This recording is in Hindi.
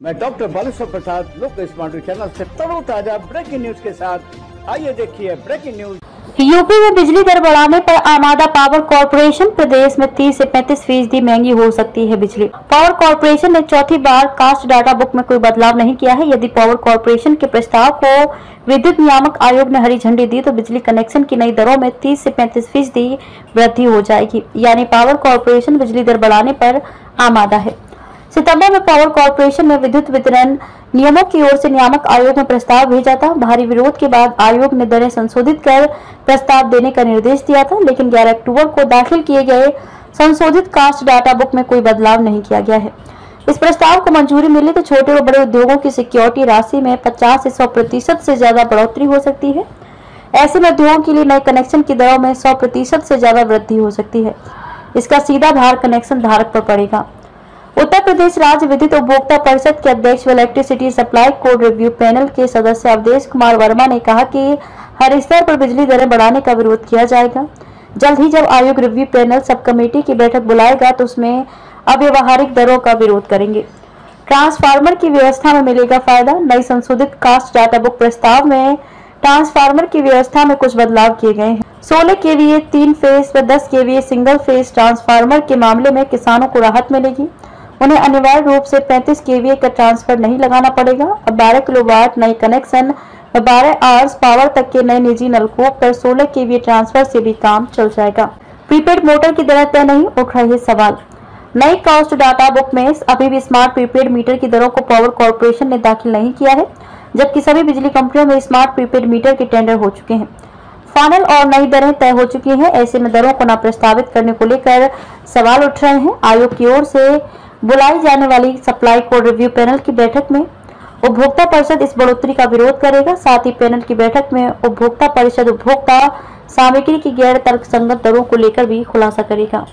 मैं डॉक्टर बालेश्वर प्रसाद, लोक स्मार्ट चैनल से तरोताजा ब्रेकिंग न्यूज़ के साथ। आइए देखिए ब्रेकिंग न्यूज़ यूपी में बिजली दर बढ़ाने पर आमादा पावर कॉरपोरेशन प्रदेश में 30 से 35 फ़ीसदी महँगी हो सकती है बिजली। पावर कॉरपोरेशन ने चौथी बार कास्ट डाटा बुक में कोई बदलाव नहीं किया है। यदि पावर कॉरपोरेशन के प्रस्ताव को विद्युत नियामक आयोग ने हरी झंडी दी तो बिजली कनेक्शन की नई दरों में 30 से 35 फ़ीसदी वृद्धि हो जाएगी। यानी पावर कॉरपोरेशन बिजली दर बढ़ाने पर आमादा है। सितंबर में पावर कॉरपोरेशन में विद्युत वितरण नियमों की ओर से नियामक आयोग में प्रस्ताव भेजा था। भारी विरोध के बाद आयोग ने दरें संशोधित कर प्रस्ताव देने का निर्देश दिया था, लेकिन 11 अक्टूबर को दाखिल किए गए संशोधित कास्ट डाटा बुक में कोई बदलाव नहीं किया गया है। इस प्रस्ताव को मंजूरी मिली तो छोटे और बड़े उद्योगों की सिक्योरिटी राशि में 50 से सौ प्रतिशत से ज़्यादा बढ़ोतरी हो सकती है। ऐसे में उद्योगों के लिए नए कनेक्शन की दरों में सौ प्रतिशत से ज़्यादा वृद्धि हो सकती है। इसका सीधा भार कनेक्शन धारक पर पड़ेगा। उत्तर प्रदेश राज्य विद्युत उपभोक्ता परिषद के अध्यक्ष व electricity supply code review panel के सदस्य अवधेश कुमार वर्मा ने कहा कि हर स्तर पर बिजली दरें बढ़ाने का विरोध किया जाएगा। जल्द ही जब आयोग रिव्यू पैनल सब कमेटी की बैठक बुलाएगा तो उसमें अव्यवहारिक दरों का विरोध करेंगे। ट्रांसफार्मर की व्यवस्था में मिलेगा फ़ायदा। नई संशोधित कास्ट डाटा बुक प्रस्ताव में ट्रांसफार्मर की व्यवस्था में कुछ बदलाव किए गए हैं। सोलह के वी तीन फ़ेज़ व दस के वी सिंगल फ़ेज़ ट्रांसफार्मर के मामले में किसानों को राहत मिलेगी। उन्हें अनिवार्य रूप से 35 केवीए का ट्रांसफ़र नहीं लगाना पड़ेगा। अब 12 किलोवाट नए कनेक्शन व 12 आवर्स पावर तक के नए निजी नलकूप पर 16 केवीए ट्रांसफ़र से भी काम चल जाएगा। प्रीपेड मोटर की दरें तय नहीं, उठ रहे सवाल। नई कॉस्ट डाटा बुक में अभी भी स्मार्ट प्रीपेड मीटर की दरों को पावर कॉरपोरेशन ने दाखिल नहीं किया है, जबकि सभी बिजली कंपनियों में स्मार्ट प्रीपेड मीटर के टेंडर हो चुके हैं। फाइनल और नई दरें तय हो चुकी हैं, ऐसे में दरों को न प्रस्तावित करने को लेकर सवाल उठ रहे हैं। आयोग की ओर से बुलाई जाने वाली सप्लाई कोड रिव्यू पैनल की बैठक में उपभोक्ता परिषद इस बढ़ोतरी का विरोध करेगा। साथ ही पैनल की बैठक में उपभोक्ता परिषद उपभोक्ता सामग्री की गैर तर्क संगत दरों को लेकर भी खुलासा करेगा।